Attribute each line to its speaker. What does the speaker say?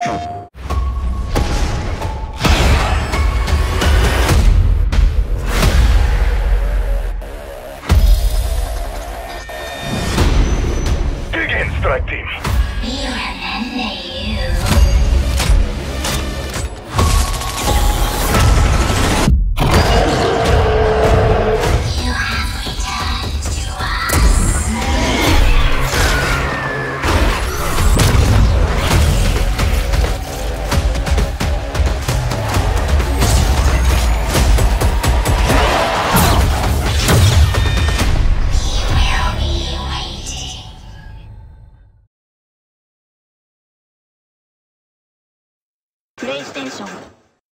Speaker 1: Dig in, strike team.
Speaker 2: プレイステーション